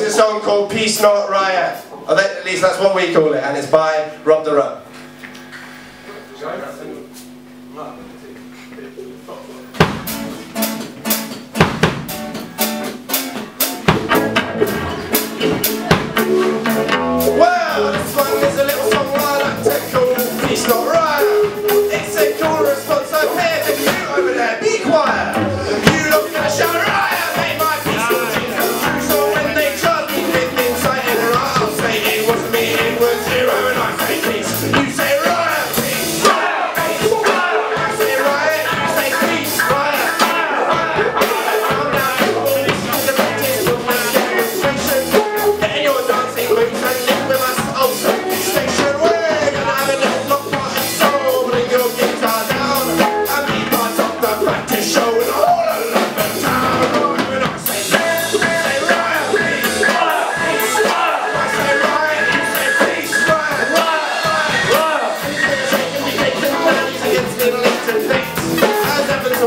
is a song called Peace Not Riot. At least that's what we call it, and it's by Rob the Rub.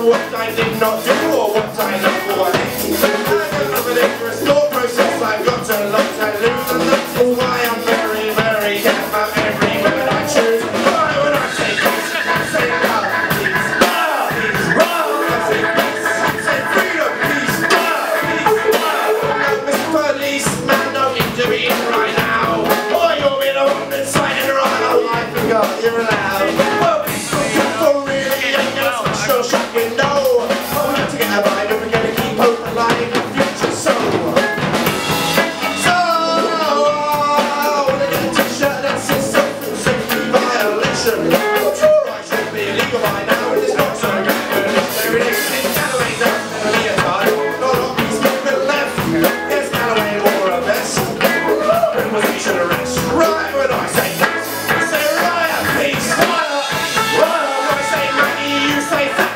what I did not do or what I look for. So I go through the rigorous thought process, I've got to lot to lose, and that's why I'm very, very careful every word I choose. Why would I take this? I say love, peace, love, peace, love. I say peace, I say freedom, peace, love, peace, love. And Mr. Policeman, don't intervene right now, Boy, you'll be the one that's signing around a life ago. You're allowed.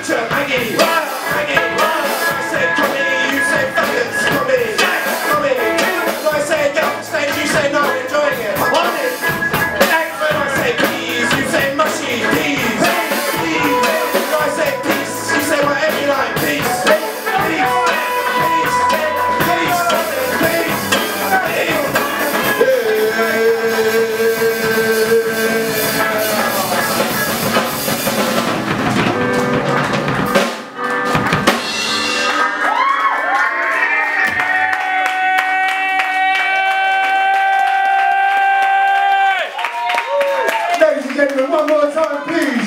to it. one more time, please.